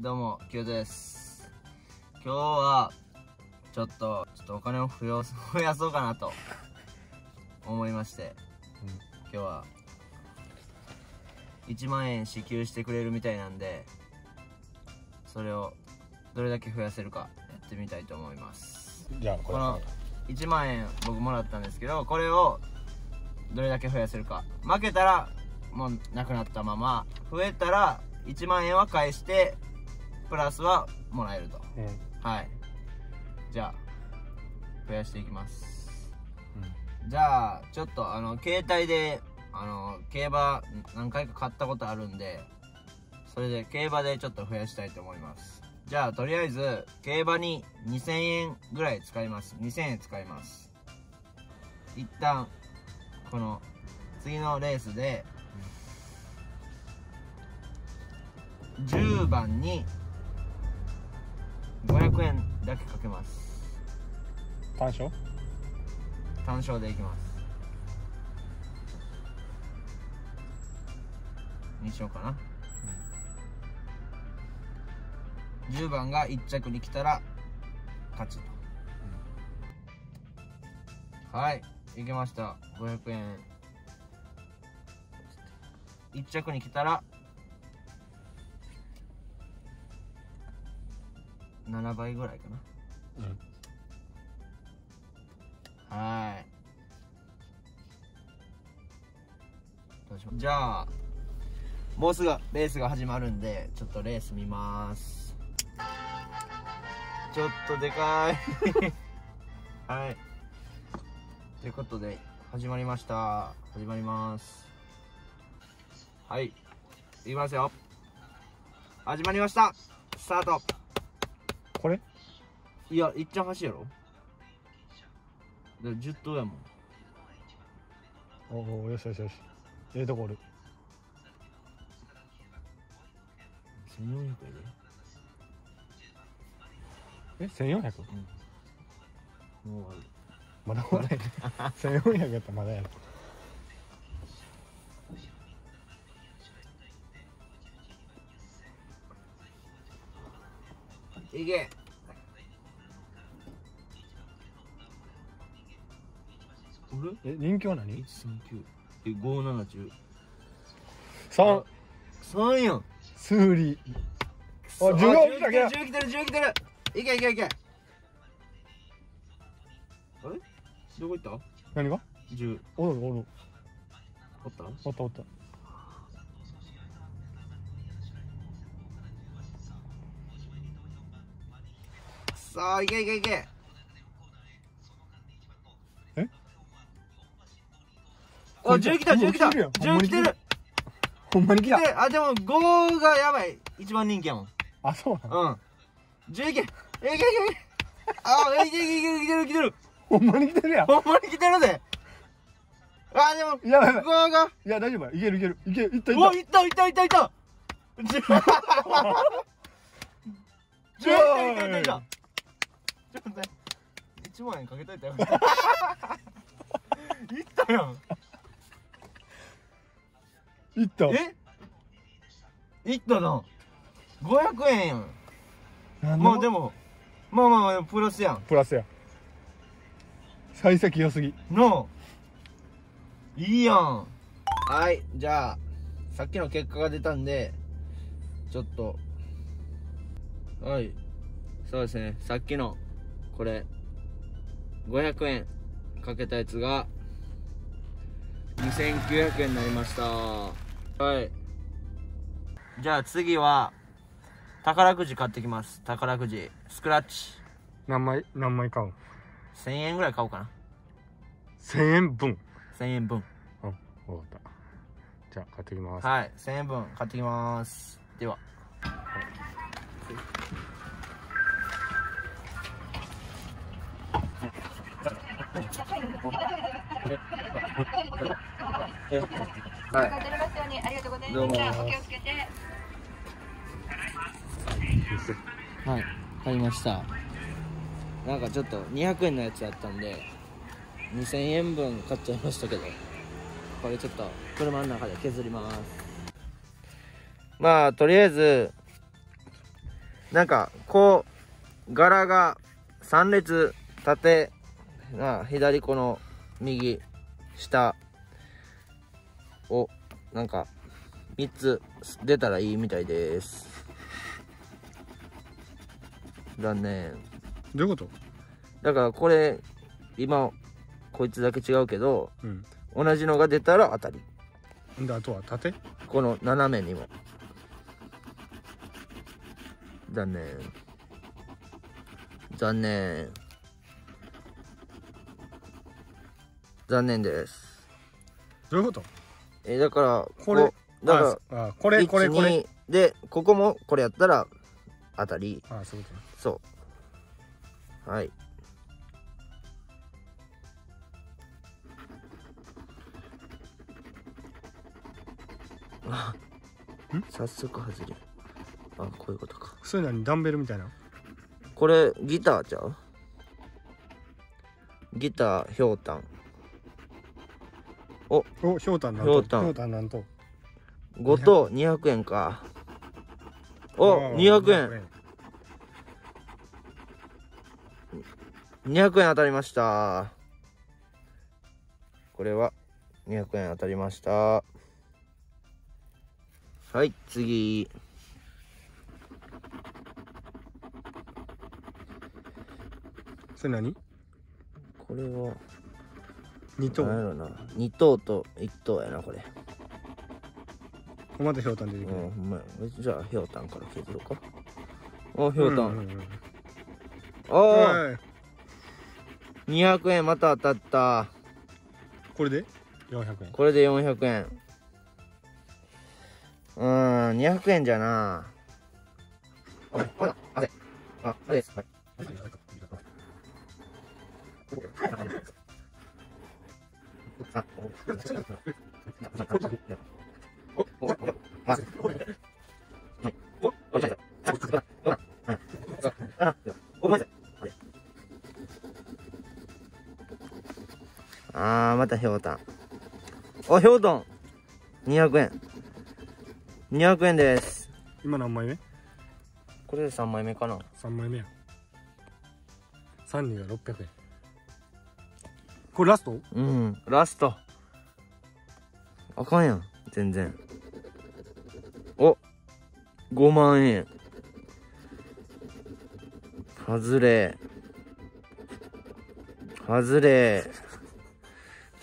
どうも、キヨです。今日は、ちょっと、ちょっとお金を増やす増やそうかなと、思いまして、今日は、1万円支給してくれるみたいなんで、それを、どれだけ増やせるか、やってみたいと思います。じゃあこの1万円僕もらったんですけどこれをどれだけ増やせるか負けたらもうなくなったまま増えたら1万円は返してプラスはもらえると。うんはい。じゃあ増やしていきます。うん。じゃあちょっとあの携帯であの競馬何回か買ったことあるんでそれで競馬でちょっと増やしたいと思います。じゃあとりあえず競馬に2000円ぐらい使います。2000円使います。一旦この次のレースで10番に500円だけかけます。単勝？単勝でいきます。にしようかな、10番が1着に来たら勝ちと、はいいけました。500円。1着に来たら7倍ぐらいかなうんはい。どうしよう。じゃあ、もうすぐレースが始まるんで、ちょっとレース見ます。ちょっとでかい。はい。ということで、始まりました。始まります。はい。いきますよ。始まりました。スタート。これ？いや、いっちゃん走やろ。だから10頭やもん。おおよしよしよし。ええとこおる。1400やで。え1400もうある。まだおらへ ん1400やったらまだやろいけ。俺え人気は何 ?139 え570 3 3やん数理。あ10 14来た10来てる10来てる。いけいけいけ。あれ？どこ行った？何が ?10 おるおる。おった？おったおったさあいけいけいけ。え？あ10来た10来た。10来てる。ほんまに来た？あでも5がやばい。一番人気やもん。あそうなのうん。10いけいけいけいけ。あいけいけいけいける来てる。ほんまに来てるやん。ほんまに来てるで。あでもいやい。やいや大丈夫いけるいける。いけいったいった。いったいったいったいった。10, 10, 10, 10ちょっと待って。1万円かけといたよいったやんたいったえ？いったな500円やん。まあでもまあまあまあプラスやん。プラスや。幸先良すぎ。の。いいやん。はいじゃあさっきの結果が出たんでちょっと。はい。そうですね。さっきのこれ500円かけたやつが2900円になりました。はい。じゃあ次は宝くじ買ってきます。宝くじ。スクラッチ。何枚何枚買う？ん1000円ぐらい買おうかな。1000円分。1000円分。うん分かった。じゃあ買ってきます。はい、1000円分買ってきます。では。は伺っておりますようにありがとうござい。どうもました。お気をつけて。い、はい、買い。ました。なんかちょっと200円のやつやったんで、2000円分買っちゃい。ましたけど、これちょっと車の中で削ります。まあ、とりあえず、なんかこう柄が3列縦な左この右下をなんか3つ出たらいいみたいです。残念。どういうこと？だからこれ今こいつだけ違うけどうん。同じのが出たら当たり。んであとは縦？この斜めにも。残念。残念残念です。どういうこと？えだからこれうだかああこられこれこれ。1 2でここもこれやったら当たり。ああそういうことね。そう。はい。あん？早速外れ。あこういうことか。それ何？ダンベルみたいな？これギターちゃう？ギターひょうたんおひょうたんなんと。ひょうたん。なんと。5と200円か。おああ200円200円当たりました。これは200円当たりました。はい次。それ何？これは二等。何やろな。2等と1等やなこれ。またひょうたん出てうんくるほんまや。じゃあひょうたんから削ろうか。おひょうたん、んんんおおはい。200円また当たった。これで？400円。これで400円。うーん200円じゃな。ああれああれはいあおおおあはいあーまたひょうたん。あひょうたん。200円。200円です。今何枚目？これで3枚目かな ?3 枚目や。3人が600円。これラスト？うん。ラストあかんやん全然。お5万円外れ。外れ。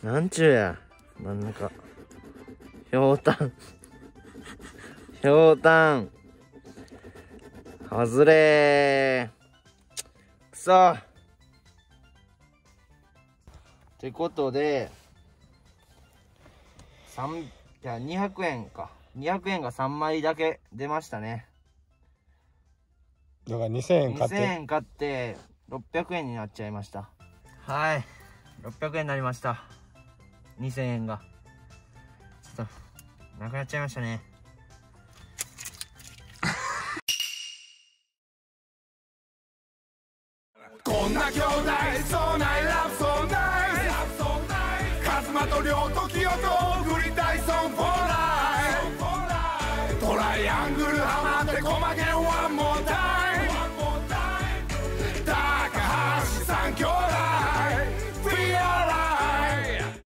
なんちゅうや真ん中。ひょうたん。ひょうたん。外れ。くそ。ってことで3、いや、200円か。200円が3枚だけ出ましたね。だから2000円買って。2000円買って、600円になっちゃいました。はい。600円になりました。2000円が。ちょっと、なくなっちゃいましたね。こんな兄弟、そうない、ラブそうない。カズマと両時男。